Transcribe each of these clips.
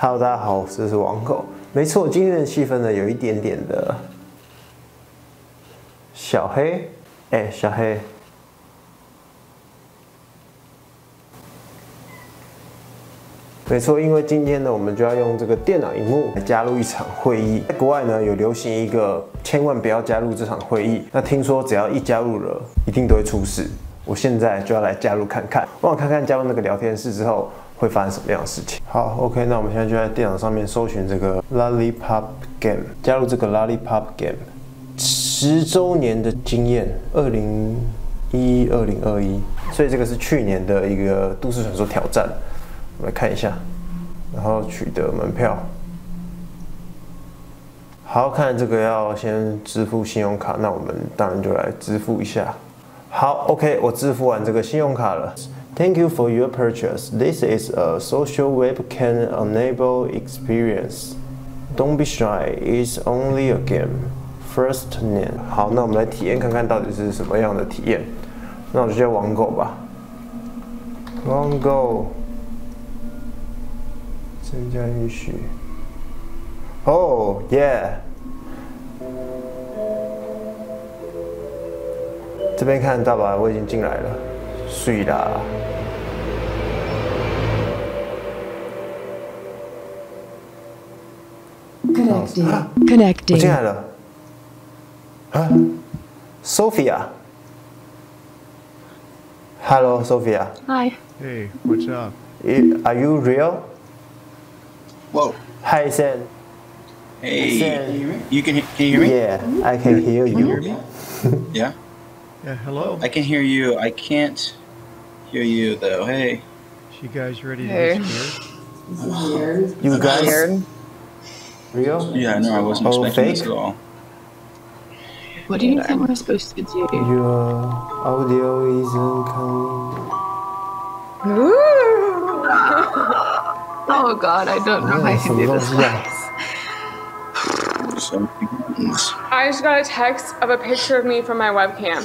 Hello，大家好，这是王狗。没错，今天的气氛呢有一点点的小黑。哎，小黑。没错，因为今天呢，我们就要用这个电脑荧幕来加入一场会议。在国外呢，有流行一个千万不要加入这场会议。那听说只要一加入了，一定都会出事。我现在就要来加入看看，我想看看加入那个聊天室之后会发生什么样的事情。好，OK，那我们现在就在电脑上面搜寻这个 Lollipop Game，加入这个 Lollipop Game 十周年的经验，二零一二零二一，所以这个是去年的一个都市传说挑战。我们来看一下，然后取得门票。好，看这个要先支付信用卡，那我们当然就来支付一下。好，OK，我支付完这个信用卡了。Thank you for your purchase. This is a social webcam enable experience. Don't be shy. It's only a game. First name. 好，那我们来体验看看到底是什么样的体验。那我就叫王狗吧。王狗。增加允许。哦耶！这边看得到吧？我已经进来了， 睡啦。Connecting. Connecting. 我进来了。啊，Sophia。Hello, Sophia. Hi. Hey, what's up? Are you real? Whoa. Hi, Sen. Hey. Sen. Can you hear me? You can, can you hear me? Yeah, I can hear Can you hear you. me? Yeah. Yeah, hello. I can hear you. I can't hear you though. Hey. You guys ready to Hey. You guys, Real? Yeah, I know. I wasn't Oh, expecting this at all. What do you think we're supposed to do? your audio isn't coming. Oh god, I don't know if I can do this. I just got a text of a picture of me from my webcam.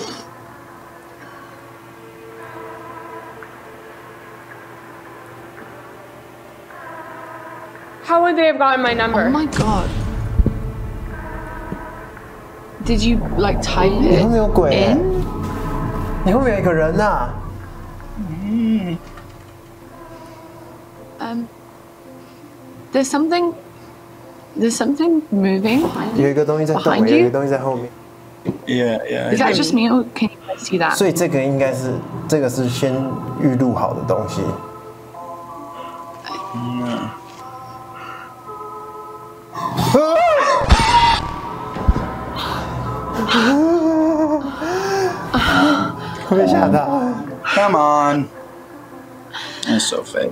How would they have gotten my number? Oh my god. Did you like type 你后面有 it 鬼、欸！ in? 你后面有一个人呐、啊！ Um There's something there's something moving. 有一个东西在动， Behind 有一 you? 个东西在后面。 yeah, yeah. Is that just me or can you guys see that? 所以这个应该是这个是先预录好的东西。会 Come on. That's so fake.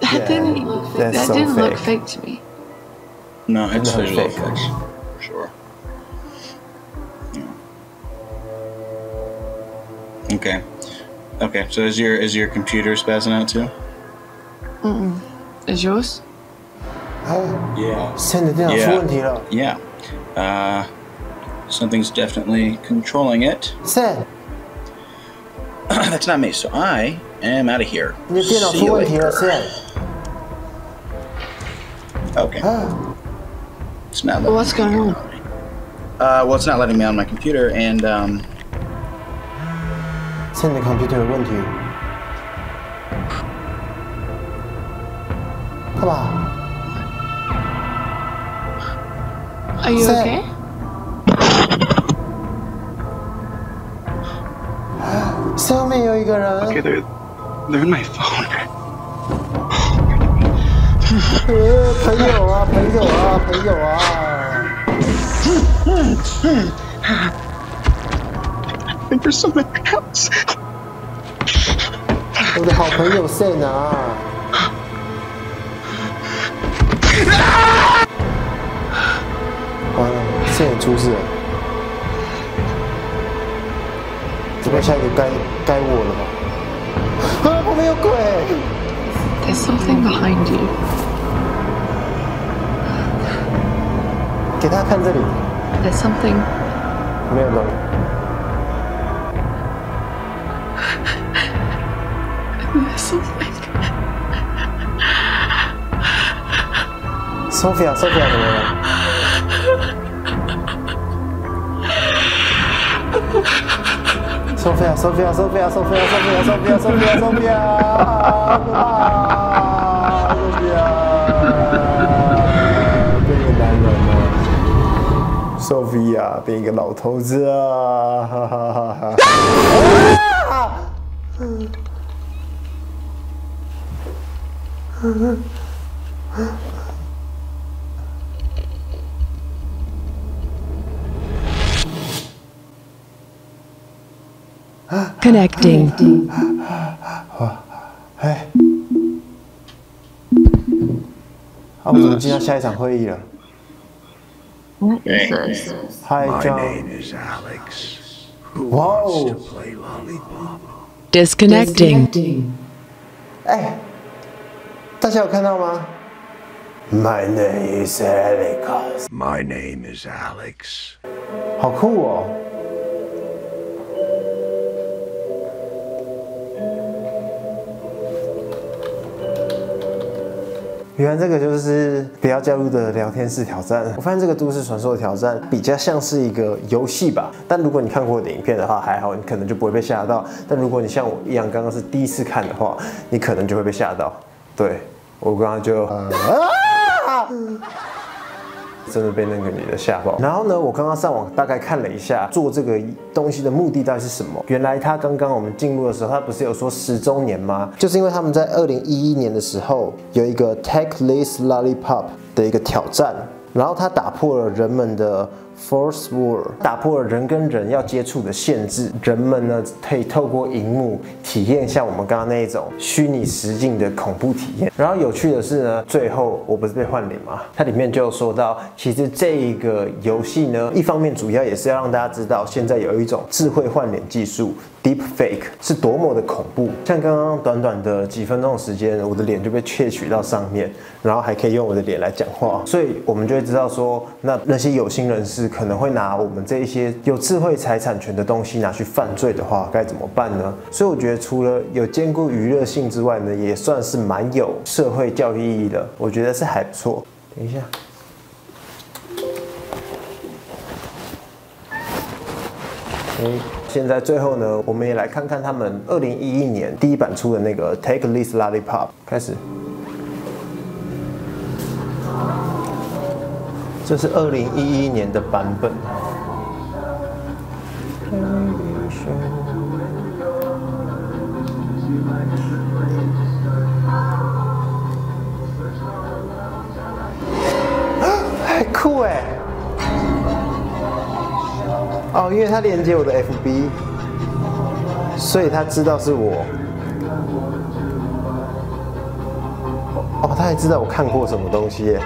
That yeah, didn't look fake. That so didn't fake. look fake to me. No, it's visual fake. effects. For sure. Yeah. Okay. Okay. So is your is your computer spazzing out too? Mm. -mm. Is yours? Yeah. Send down. Yeah. Yeah. Uh, something's definitely controlling it. Send. Ah, that's not me. So I am out of here. You can See avoid you yourself. Okay. Ah. It's not. Well, what's going on? uh, well, it's not letting me on my computer, and um. Send the computer 问题。Come on. Are you Set. okay? 上面有一个人。okay, they're they're in my phone. 呃，朋友啊，朋友啊，朋友啊！嗯嗯嗯 I think there's something else. 我的好朋友 Sam 啊！这边下一个该该我了吧？啊，旁边有鬼！There's something behind you. 给大家看这里，There's something 没有东西。There's something. Sophia，Sophia 怎么了？Sophia，Sophia，Sophia，Sophia，Sophia，Sophia，Sophia，变一个男人了。Sophia 变一个老头子啊！哈哈哈哈！啊 Connecting. 哎，啊，我们怎么进到下一场会议了 What is Okay. this?？Hi John， is Alex. 哇哦， Play lollipop. Disconnecting. 哎，大家有看到吗？My name is Alex， My name is Alex. 好酷哦！ 原来这个就是不要加入的聊天室挑战。我发现这个都市传说的挑战比较像是一个游戏吧，但如果你看过我的影片的话，还好，你可能就不会被吓到。但如果你像我一样刚刚是第一次看的话，你可能就会被吓到。对我刚刚就。真的被那个女的吓爆。然后呢，我刚刚上网大概看了一下，做这个东西的目的到底是什么？原来他刚刚我们进入的时候，他不是有说十周年吗？就是因为他们在二零一一年的时候有一个 Take This Lollipop 的一个挑战，然后他打破了人们的 Force War 打破了人跟人要接触的限制，人们呢可以透过荧幕体验像我们刚刚那一种虚拟实境的恐怖体验。然后有趣的是呢，最后我不是被换脸吗？它里面就说到，其实这一个游戏呢，一方面主要也是要让大家知道，现在有一种智慧换脸技术 Deep Fake 是多么的恐怖。像刚刚短短的几分钟的时间，我的脸就被窃取到上面，然后还可以用我的脸来讲话，所以我们就会知道说，那那些有心人士可能会拿我们这一些有智慧财产权的东西拿去犯罪的话，该怎么办呢？所以我觉得除了有兼顾娱乐性之外呢，也算是蛮有社会教育意义的，我觉得是还不错。等一下。嗯，现在最后呢，我们也来看看他们二零一一年第一版出的那个 Take This Lollipop 开始。这是二零一一年的版本。还酷哎！哦，因为他连接我的 FB，所以他知道是我。哦，他还知道我看过什么东西，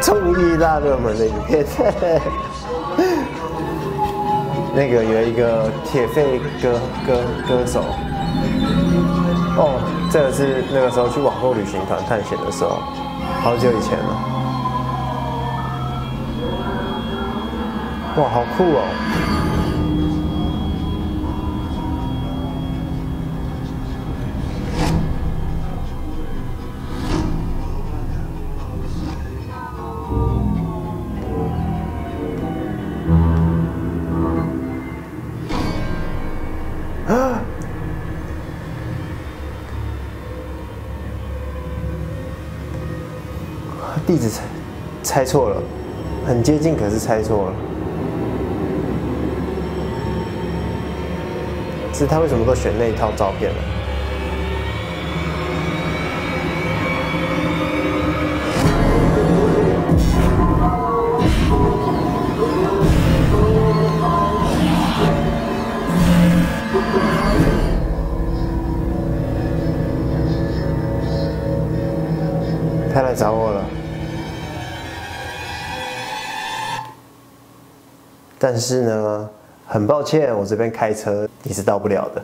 综艺大热门的影片。那个有一个铁肺歌歌歌手，哦，这个是那个时候去网络旅行团探险的时候，好久以前了。哇，好酷哦！地址猜猜错了，很接近，可是猜错了。是他为什么都选那一套照片呢？他来找我了，但是呢，很抱歉，我这边开车你是到不了的。